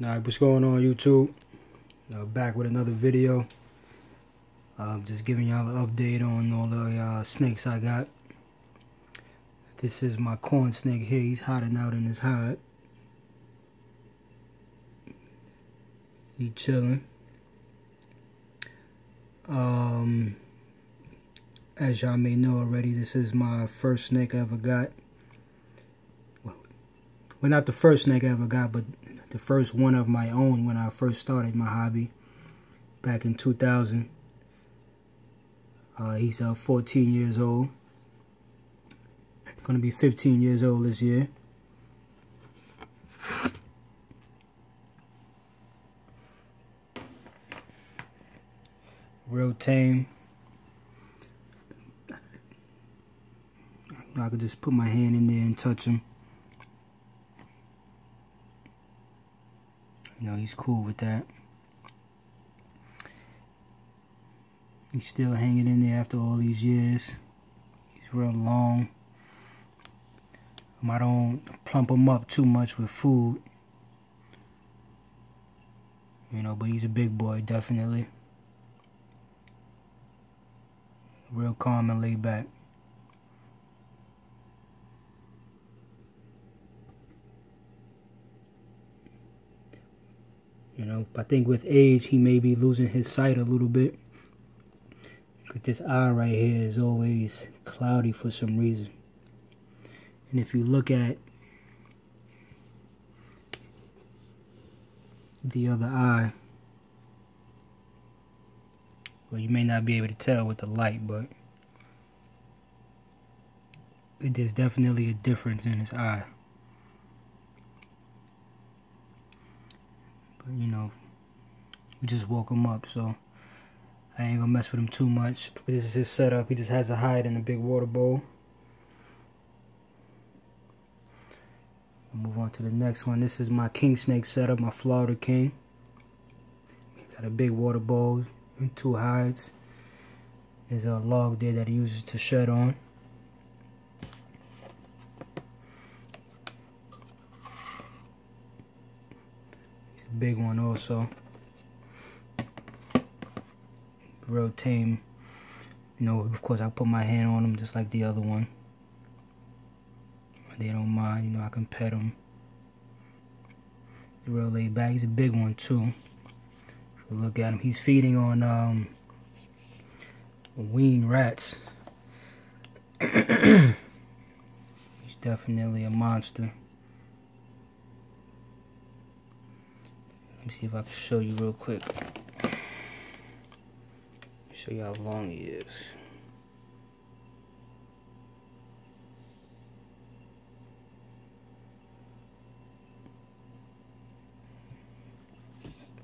Alright, what's going on YouTube? Uh, back with another video. Uh, just giving y'all an update on all the uh, snakes I got. This is my corn snake here. He's hiding out in his hide. He chilling. Um, as y'all may know already, this is my first snake I ever got. Well, well, not the first snake I ever got, but the first one of my own when I first started my hobby back in 2000. Uh, he's uh, 14 years old. Gonna be 15 years old this year. Real tame. I could just put my hand in there and touch him. You know, he's cool with that. He's still hanging in there after all these years. He's real long. I don't plump him up too much with food. You know, but he's a big boy, definitely. Real calm and laid back. You know, I think with age, he may be losing his sight a little bit. Because this eye right here is always cloudy for some reason. And if you look at the other eye, well, you may not be able to tell with the light, but there's definitely a difference in his eye. You know, we just woke him up, so I ain't gonna mess with him too much. But this is his setup. He just has a hide in a big water bowl. move on to the next one. This is my king snake setup, my Florida king. Got a big water bowl and two hides. There's a log there that he uses to shed on. Big one also. Real tame. You know, of course I put my hand on them just like the other one. They don't mind, you know, I can pet them. Real laid back. He's a big one too. look at him. He's feeding on um, wean rats. He's definitely a monster. Me see if I can show you real quick. Show you how long he is.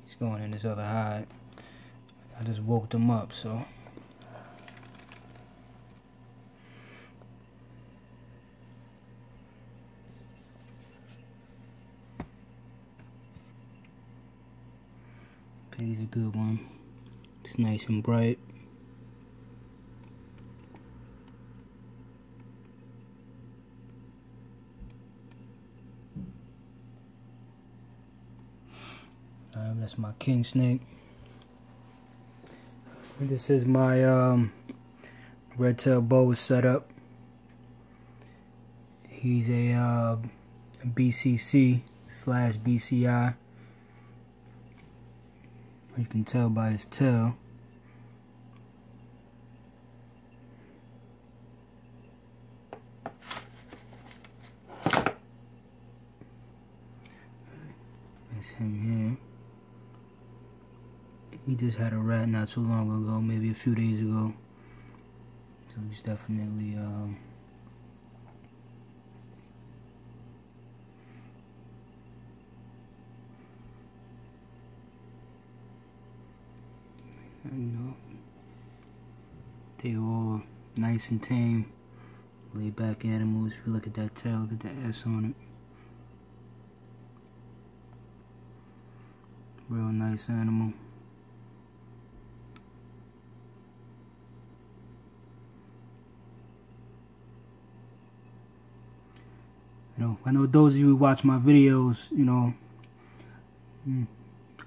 He's going in his other hide. I just woke them up, so. He's a good one. It's nice and bright. Um, that's my king snake. And this is my um, red tail boa setup. He's a uh, BCC slash BCI. You can tell by his tail. That's him here. He just had a rat not too long ago, maybe a few days ago. So he's definitely um, you know, they all nice and tame, laid back animals. If you look at that tail, look at the S on it. Real nice animal. You know, I know those of you who watch my videos, you know, Mm.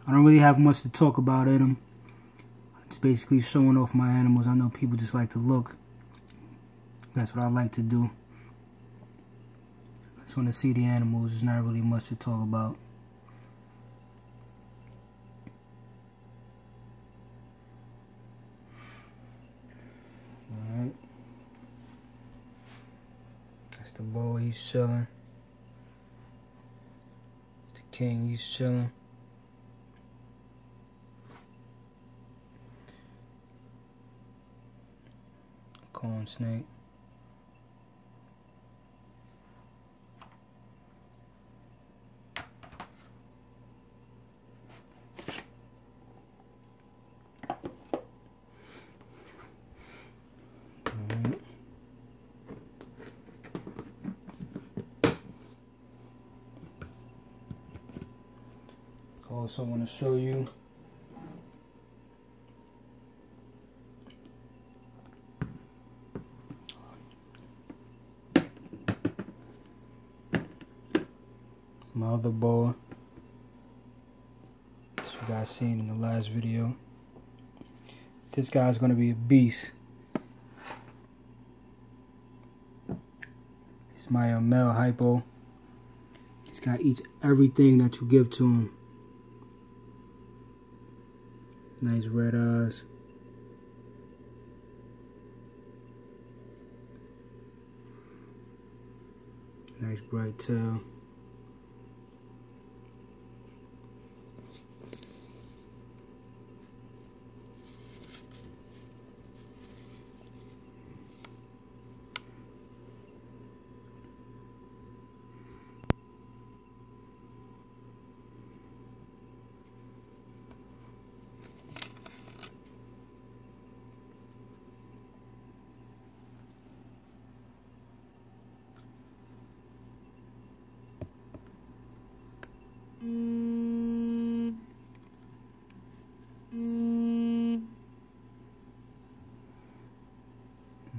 I don't really have much to talk about in them. It's basically showing off my animals. I know people just like to look. That's what I like to do. I just want to see the animals. There's not really much to talk about. Alright. That's the boy, he's chilling. It's the king, he's chilling. Corn snake. Mm. Also want to show you my other boa as you guys seen in the last video this guy's gonna be a beast. It's my uh, male hypo. This guy eats everything that you give to him. Nice red eyes. Nice bright tail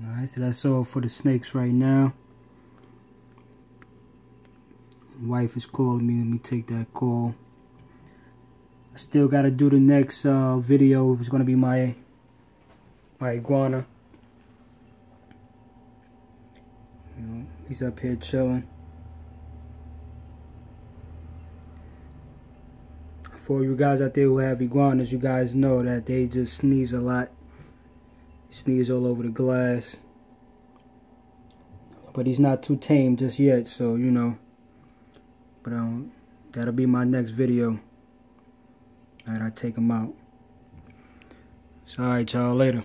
Alright, so that's all for the snakes right now. wife is calling me. Let me take that call. I still got to do the next uh, video. It's to be my, my iguana. He's up here chilling. For you guys out there who have iguanas, you guys know that they just sneeze a lot. Sneeze all over the glass. But he's not too tame just yet, so you know. But um, that'll be my next video. Alright, I take him out. So alright, y'all, later.